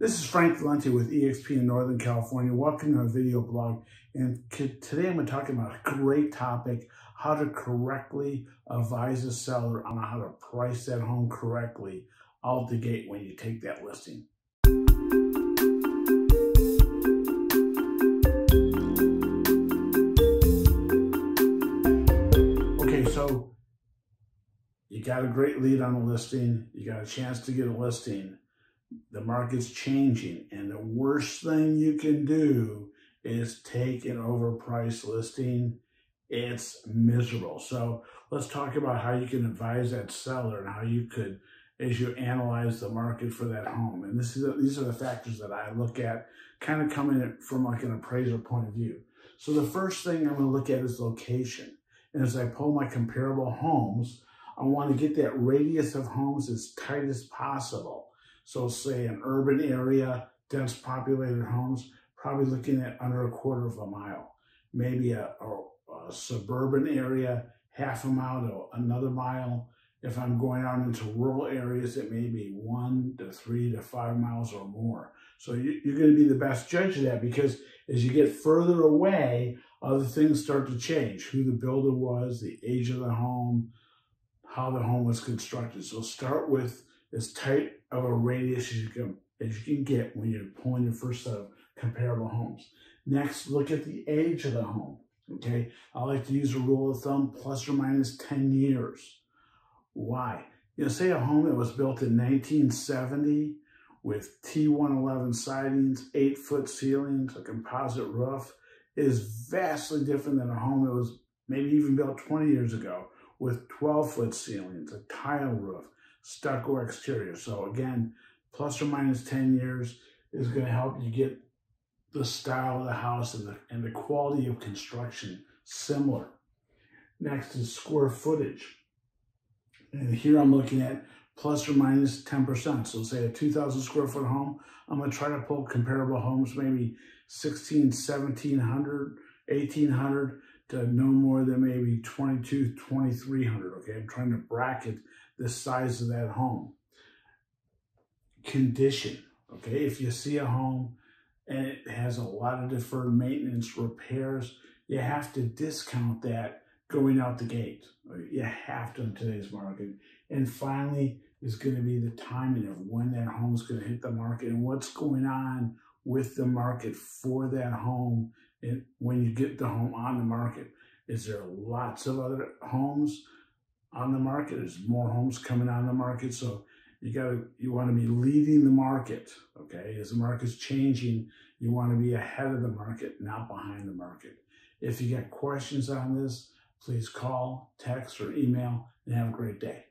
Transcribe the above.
This is Frank Valente with eXp in Northern California. Welcome to our video blog. And today I'm going to talk about a great topic, how to correctly advise a seller on how to price that home correctly out the gate when you take that listing. Okay, so you got a great lead on a listing. You got a chance to get a listing the market's changing and the worst thing you can do is take an overpriced listing. It's miserable. So let's talk about how you can advise that seller and how you could as you analyze the market for that home. And this is these are the factors that i look at kind of coming from like an appraiser point of view. So the first thing i'm going to look at is location. And as i pull my comparable homes i want to get that radius of homes as tight as possible so say an urban area, dense populated homes, probably looking at under a quarter of a mile. Maybe a, a, a suburban area, half a mile to another mile. If I'm going out into rural areas, it may be one to three to five miles or more. So you, you're going to be the best judge of that because as you get further away, other things start to change. Who the builder was, the age of the home, how the home was constructed. So start with as tight of a radius as you can, as you can get when you're pulling your first set of comparable homes. Next, look at the age of the home. Okay, I like to use a rule of thumb plus or minus 10 years. Why? You know, say a home that was built in 1970 with T111 sidings, eight foot ceilings, a composite roof is vastly different than a home that was maybe even built 20 years ago with 12 foot ceilings, a tile roof, stucco exterior. So again, plus or minus 10 years is going to help you get the style of the house and the, and the quality of construction similar. Next is square footage. And here I'm looking at plus or minus 10%. So say a 2,000 square foot home, I'm going to try to pull comparable homes, maybe 16, 1700, 1800 to no more than maybe 22, 2300. Okay, I'm trying to bracket the size of that home. Condition, okay? If you see a home and it has a lot of deferred maintenance, repairs, you have to discount that going out the gate. You have to in today's market. And finally, is going to be the timing of when that home is going to hit the market and what's going on with the market for that home and when you get the home on the market. Is there lots of other homes? on the market. There's more homes coming on the market. So you got to, you want to be leading the market. Okay. As the market's changing, you want to be ahead of the market, not behind the market. If you got questions on this, please call, text, or email and have a great day.